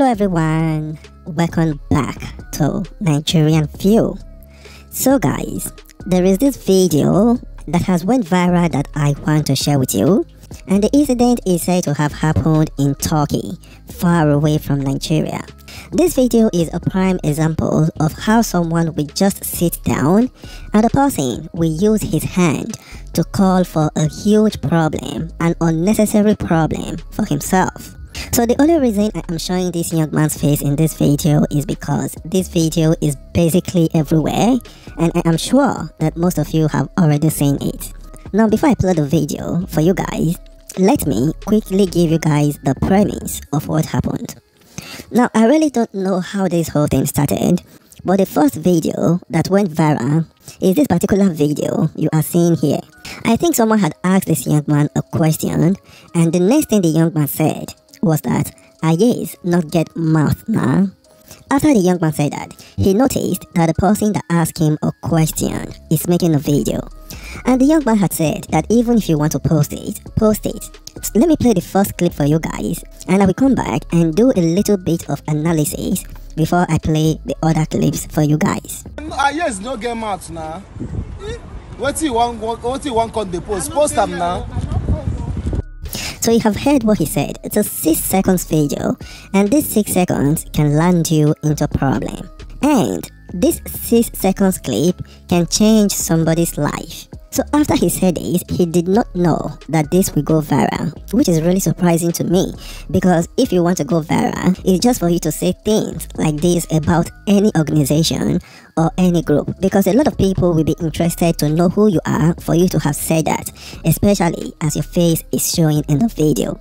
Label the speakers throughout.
Speaker 1: Hello everyone, welcome back to Nigerian View. So guys, there is this video that has went viral that I want to share with you and the incident is said to have happened in Turkey, far away from Nigeria. This video is a prime example of how someone will just sit down and the person will use his hand to call for a huge problem, an unnecessary problem for himself. So the only reason I am showing this young man's face in this video is because this video is basically everywhere and I am sure that most of you have already seen it. Now before I play the video for you guys, let me quickly give you guys the premise of what happened. Now I really don't know how this whole thing started, but the first video that went viral is this particular video you are seeing here. I think someone had asked this young man a question and the next thing the young man said was that I Ayes not get mouth now. After the young man said that, he noticed that the person that asked him a question is making a video. And the young man had said that even if you want to post it, post it. So let me play the first clip for you guys and I will come back and do a little bit of analysis before I play the other clips for you guys.
Speaker 2: Ah, Ayes no get mouth now. What you want? What you want? Cut the post. Post them now.
Speaker 1: So you have heard what he said. It's a 6 seconds video and this 6 seconds can land you into a problem. And this 6 seconds clip can change somebody's life. So after he said this, he did not know that this will go viral, which is really surprising to me because if you want to go viral, it's just for you to say things like this about any organization or any group because a lot of people will be interested to know who you are for you to have said that, especially as your face is showing in the video.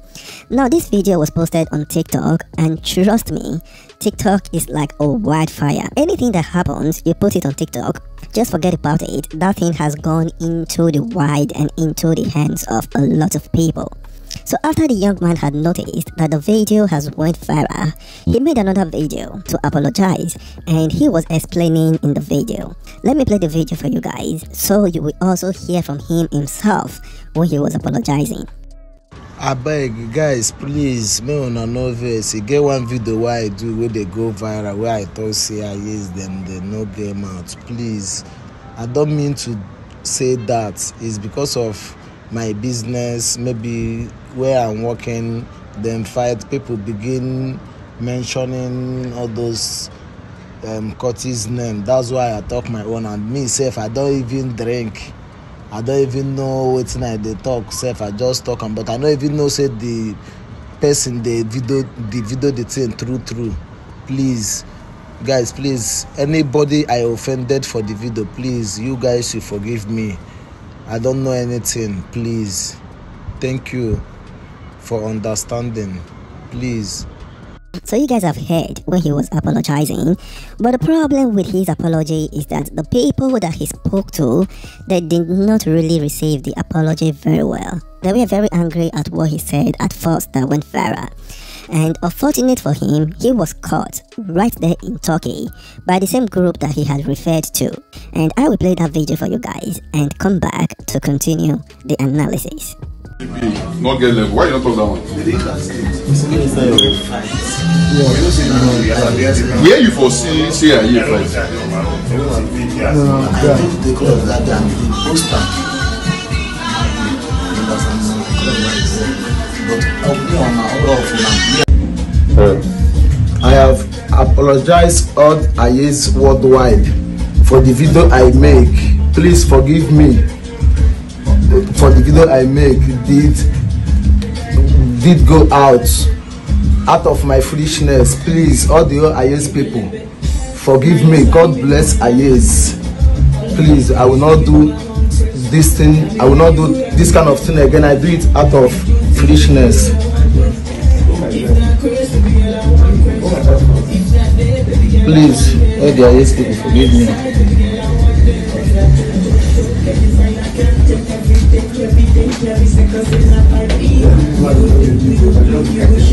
Speaker 1: Now this video was posted on TikTok and trust me, TikTok is like a wildfire. Anything that happens, you put it on TikTok, just forget about it. That thing has gone into the wide and into the hands of a lot of people. So after the young man had noticed that the video has went viral, he made another video to apologize and he was explaining in the video. Let me play the video for you guys so you will also hear from him himself when he was apologizing.
Speaker 2: Abeg guys please make una no vex e get one video wey i do wey dey go viral wey i talk say ayes dem dey no get mouth please i don mean to say that. Is because of my business maybe where i'm working dem fight people begin mentioning all those um, curtis name. That's why i talk my own. And me sef i don even drink i don't even know wetin i dey talk sef i just talk am but i no even know say the person dey video the video the thing true true. Please guys please anybody i offended for the video please you guys should forgive me. I don't know anything please. Thank you for understanding. Please
Speaker 1: So you guys have heard when he was apologizing, but the problem with his apology is that the people that he spoke to, they did not really receive the apology very well. They were very angry at what he said at first that went viral. And unfortunate for him, he was caught right there in Turkey by the same group that he had referred to. And I will play that video for you guys and come back to continue the analysis.
Speaker 3: Not get level. Why you not talk that one? Where you for see say I first?
Speaker 2: I have apologized all Ayes worldwide for the video I make. Please forgive me for the video I make did did go out out of my foolishness. Please, all the Ayes people, forgive me. God bless Ayes. Please, I will not do this thing. I will not do this kind of thing again. I do it out of foolishness. Please, all the Ayes people, forgive me. Thank you.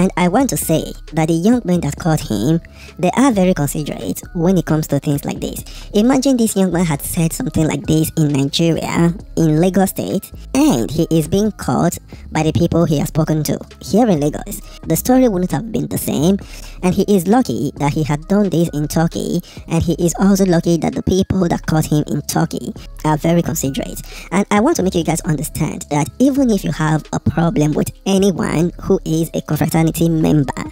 Speaker 1: And I want to say that the young men that caught him, they are very considerate when it comes to things like this. Imagine this young man had said something like this in Nigeria, in Lagos State, and he is being caught by the people he has spoken to here in Lagos. The story wouldn't have been the same, and he is lucky that he had done this in Turkey, and he is also lucky that the people that caught him in Turkey are very considerate. And I want to make you guys understand that even if you have a problem with anyone who is a confraternity member,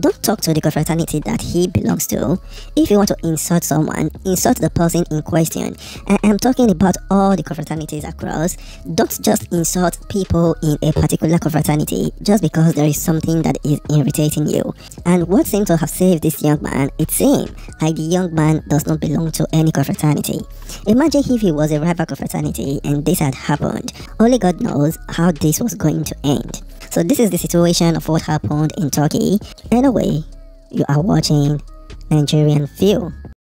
Speaker 1: don't talk to the confraternity that he belongs to. If you want to insult someone, insult the person in question. I'm talking about all the confraternities across. Don't just insult people in a particular confraternity just because there is something that is irritating you. And what seemed to have saved this young man, it seemed like the young man does not belong to any confraternity. Imagine if he was a rival confraternity and this had happened. Only God knows how this was going to end. So this is the situation of what happened in Turkey. Anyway, you are watching Nigerian View.